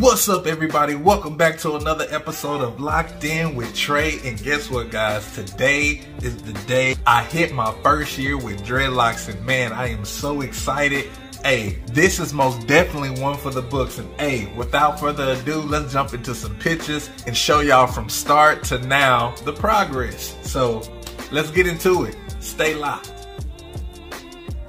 What's up, everybody? Welcome back to another episode of Loc'd In with Trey. And guess what, guys? Today is the day I hit my first year with dreadlocks, and man, I am so excited. Hey, this is most definitely one for the books. And hey, without further ado, let's jump into some pictures and show y'all from start to now the progress. So let's get into it. Stay locked.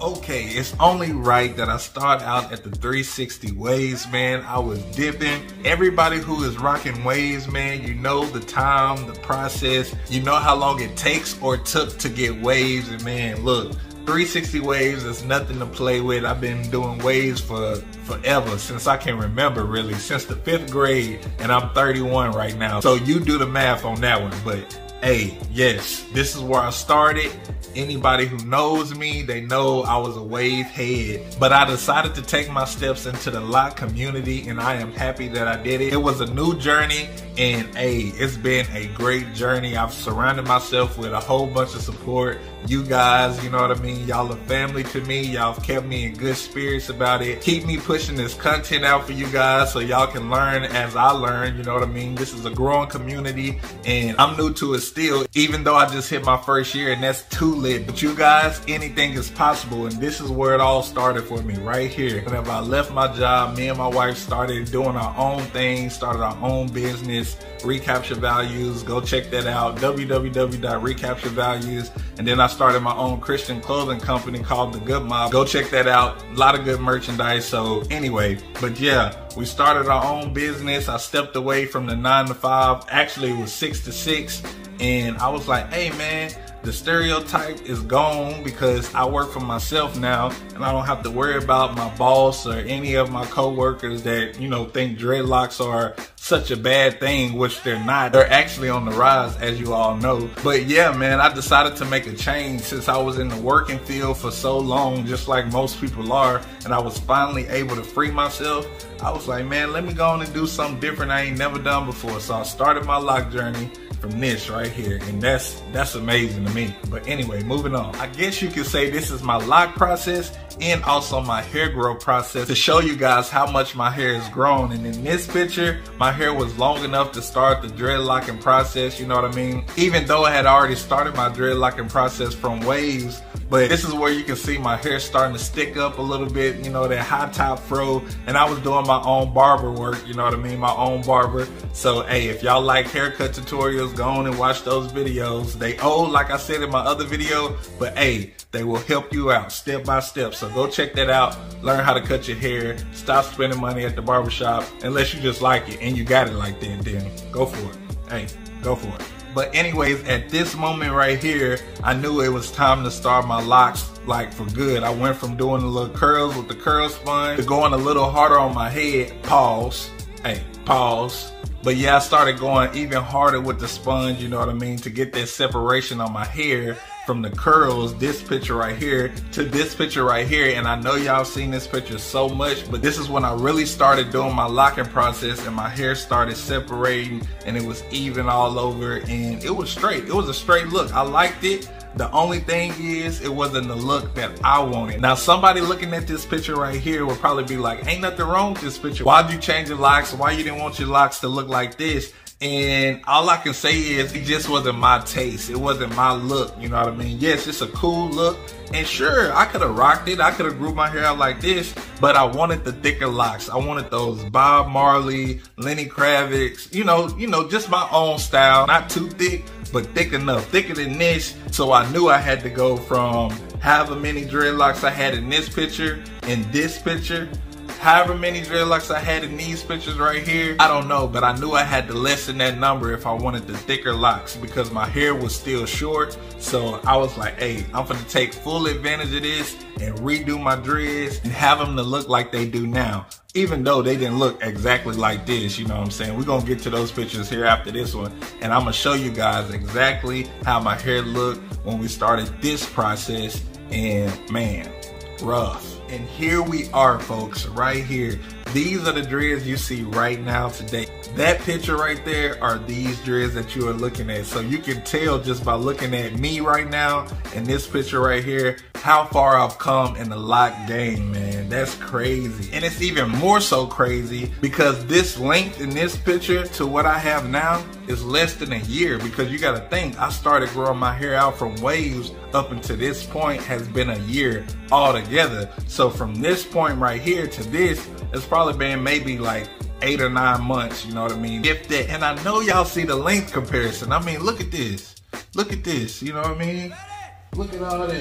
Okay, it's only right that I start out at the 360 waves, man. I was dipping. Everybody who is rocking waves, man, you know the time, the process, you know how long it takes or took to get waves. And man, look, 360 waves is nothing to play with. I've been doing waves for forever, since I can remember really, since the fifth grade, and I'm 31 right now. So you do the math on that one, but hey, yes, this is where I started Anybody who knows me, they know I was a wave head. But I decided to take my steps into the lock community and I am happy that I did it. It was a new journey and hey, it's been a great journey. I've surrounded myself with a whole bunch of support. You guys, you know what I mean? Y'all are family to me. Y'all have kept me in good spirits about it. Keep me pushing this content out for you guys so y'all can learn as I learn, you know what I mean? This is a growing community and I'm new to it still, even though I just hit my first year and that's too lit. But you guys, anything is possible and this is where it all started for me, right here. Whenever I left my job, me and my wife started doing our own thing, started our own business Recapture Values. Go check that out, www.recapturevalues. And then I started my own Christian clothing company called The Good Mob. Go check that out. A lot of good merchandise. So anyway, but yeah, we started our own business. I stepped away from the nine to five. Actually, it was six to six. And I was like, hey man, the stereotype is gone because I work for myself now and I don't have to worry about my boss or any of my coworkers that, you know, think dreadlocks are such a bad thing, which they're not. They're actually on the rise, as you all know. But yeah, man, I decided to make a change since I was in the working field for so long, just like most people are, and I was finally able to free myself. I was like, man, let me go on and do something different I ain't never done before. So I started my lock journey from this right here and that's that's amazing to me. But anyway moving on. I guess you could say this is my lock process and also my hair growth process to show you guys how much my hair has grown. And in this picture my hair was long enough to start the dreadlocking process you know what i mean? Even though i had already started my dreadlocking process from waves but this is where you can see my hair starting to stick up a little bit, you know, that high top fro. And I was doing my own barber work, you know what I mean? My own barber. So, hey, if y'all like haircut tutorials, go on and watch those videos. They old, like I said in my other video, but hey, they will help you out step by step. So go check that out. Learn how to cut your hair. Stop spending money at the barbershop unless you just like it and you got it like that, then go for it. Hey, go for it. But anyways, at this moment right here, I knew it was time to start my locks like for good. I went from doing the little curls with the curl sponge to going a little harder on my head. Pause. Hey, pause. But yeah, I started going even harder with the sponge, you know what I mean, to get that separation on my hair from the curls, this picture right here, to this picture right here. And I know y'all seen this picture so much, but this is when I really started doing my locking process and my hair started separating and it was even all over and it was straight. It was a straight look. I liked it. The only thing is, it wasn't the look that I wanted. Now, somebody looking at this picture right here would probably be like, ain't nothing wrong with this picture. Why'd you change your locks? Why you didn't want your locks to look like this? And all I can say is it just wasn't my taste. It wasn't my look. You know what I mean? Yes, it's a cool look. And sure, I could have rocked it. I could have grew my hair out like this, but I wanted the thicker locks. I wanted those Bob Marley, Lenny Kravitz, you know, you know, just my own style. Not too thick, but thick enough. Thicker than this. So I knew I had to go from however many dreadlocks I had in this picture in this picture however many dreadlocks I had in these pictures right here, I don't know, but I knew I had to lessen that number if I wanted the thicker locks because my hair was still short. So I was like, hey, I'm gonna take full advantage of this and redo my dreads and have them to look like they do now. Even though they didn't look exactly like this, you know what I'm saying? We're gonna get to those pictures here after this one. And I'm gonna show you guys exactly how my hair looked when we started this process. And man, rough. And here we are, folks, right here. These are the dreads you see right now today. That picture right there are these dreads that you are looking at. So you can tell just by looking at me right now and this picture right here, how far I've come in the lock game, man. That's crazy. And it's even more so crazy because this length in this picture to what I have now is less than a year because you gotta think I started growing my hair out from waves up until this point has been a year altogether. So from this point right here to this, it's probably been maybe like eight or nine months, you know what I mean? If that, and I know y'all see the length comparison. I mean, look at this. Look at this, you know what I mean? Look at all that.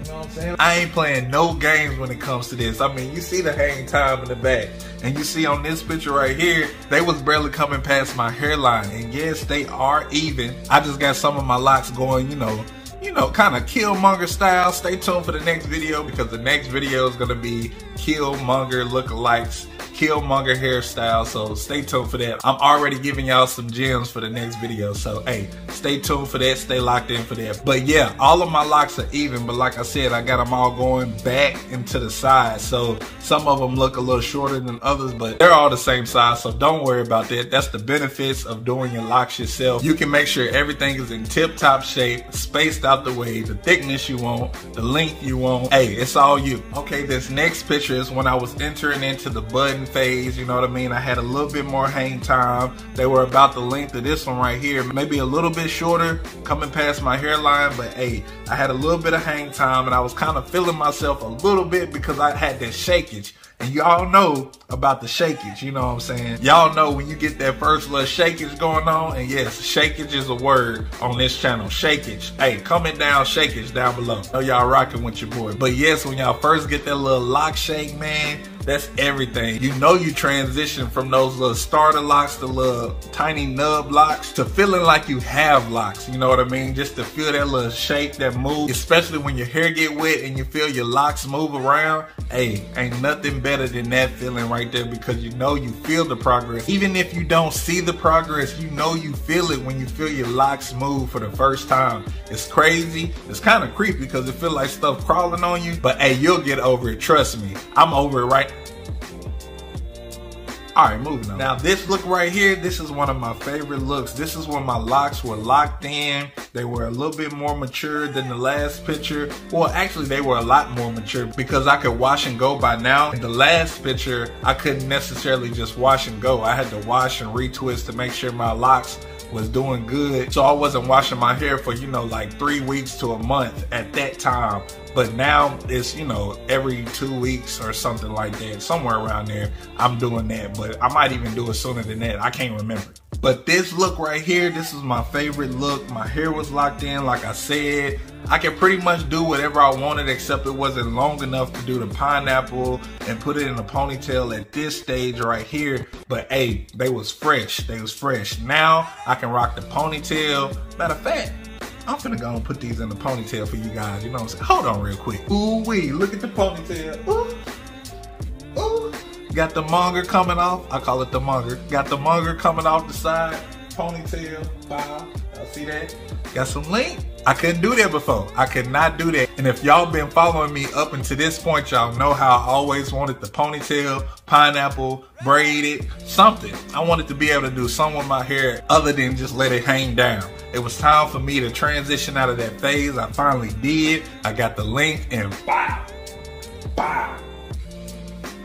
You know what I'm saying? I ain't playing no games when it comes to this. I mean, you see the hang time in the back. And you see on this picture right here, they was barely coming past my hairline. And yes, they are even. I just got some of my locks going, you know, you know, kind of Killmonger style. Stay tuned for the next video because the next video is going to be Killmonger lookalikes Killmonger hairstyle, so stay tuned for that. I'm already giving y'all some gems for the next video, so hey, stay tuned for that, stay locked in for that. But yeah, all of my locks are even, but like I said, I got them all going back into the side, so some of them look a little shorter than others, but they're all the same size, so don't worry about that. That's the benefits of doing your locks yourself. You can make sure everything is in tip-top shape, spaced out the way, the thickness you want, the length you want. Hey, it's all you. Okay, this next picture is when I was entering into the button phase, you know what I mean? I had a little bit more hang time. They were about the length of this one right here, maybe a little bit shorter coming past my hairline, but hey, I had a little bit of hang time and I was kind of feeling myself a little bit because I had that shakeage. And y'all know about the shakeage, you know what I'm saying? Y'all know when you get that first little shakeage going on, and yes, shakeage is a word on this channel, shakeage. Hey, comment down, shakeage down below. know y'all rocking with your boy. But yes, when y'all first get that little lock shake, man, that's everything. You know you transition from those little starter locks to little tiny nub locks to feeling like you have locks. You know what I mean? Just to feel that little shake, that move, especially when your hair get wet and you feel your locks move around. Hey, ain't nothing better than that feeling right there because you know you feel the progress. Even if you don't see the progress, you know you feel it when you feel your locks move for the first time. It's crazy. It's kind of creepy because it feel like stuff crawling on you, but hey, you'll get over it. Trust me. I'm over it right all right, moving on. Now this look right here, this is one of my favorite looks. This is when my locks were locked in. They were a little bit more mature than the last picture. Well, actually they were a lot more mature because I could wash and go by now. In the last picture, I couldn't necessarily just wash and go. I had to wash and retwist to make sure my locks was doing good. So I wasn't washing my hair for, you know, like three weeks to a month at that time. But now it's, you know, every two weeks or something like that, somewhere around there, I'm doing that. But I might even do it sooner than that. I can't remember. But this look right here, this is my favorite look. My hair was locked in, like I said. I can pretty much do whatever I wanted except it wasn't long enough to do the pineapple and put it in a ponytail at this stage right here. But hey, they was fresh. They was fresh. Now I can rock the ponytail. Matter of fact, I'm finna go and put these in the ponytail for you guys. You know what I'm saying? Hold on real quick. Ooh wee, look at the ponytail. Ooh. Got the monger coming off. I call it the monger. Got the monger coming off the side. Ponytail. Bow. Y'all see that? Got some length. I couldn't do that before. I could not do that. And if y'all been following me up until this point, y'all know how I always wanted the ponytail, pineapple, braided, something. I wanted to be able to do something with my hair other than just let it hang down. It was time for me to transition out of that phase. I finally did. I got the length and bow, bow,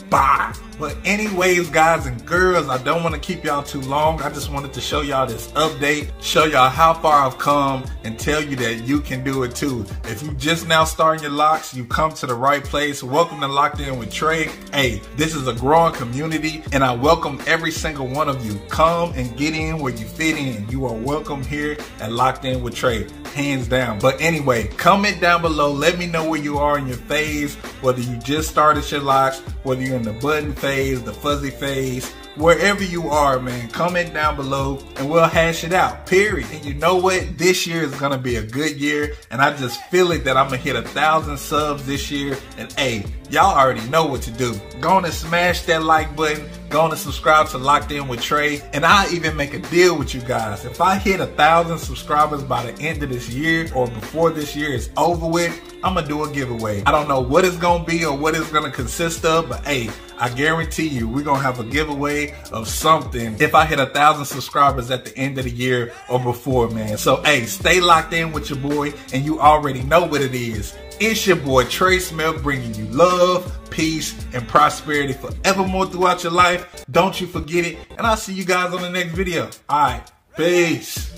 bow. But anyways, guys and girls, I don't want to keep y'all too long. I just wanted to show y'all this update, show y'all how far I've come, and tell you that you can do it too. If you just now starting your locks, you come to the right place. Welcome to Loc'd In with Trey. Hey, this is a growing community, and I welcome every single one of you. Come and get in where you fit in. You are welcome here at Loc'd In with Trey hands down. But anyway, comment down below. Let me know where you are in your phase, whether you just started your locks, whether you're in the button phase, the fuzzy phase, wherever you are, man, comment down below and we'll hash it out, period. And you know what? This year is going to be a good year. And I just feel it that I'm going to hit a thousand subs this year. And hey, y'all already know what to do. Go on and smash that like button. Go on and subscribe to Loc'd In with Trey. And I'll even make a deal with you guys. If I hit a thousand subscribers by the end of this year or before this year is over with, I'm gonna do a giveaway. I don't know what it's gonna be or what it's gonna consist of, but hey, I guarantee you we're gonna have a giveaway of something if I hit a thousand subscribers at the end of the year or before, man. So hey, stay locked in with your boy, and you already know what it is. It's your boy Trey Smith bringing you love, peace, and prosperity forevermore throughout your life. Don't you forget it. And I'll see you guys on the next video. All right, peace.